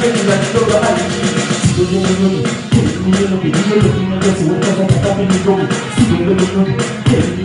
Get it like no the hype Do you know me? Get me in the video, looking at this, what does that happen in the room? See you in the room, get me